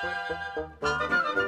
Música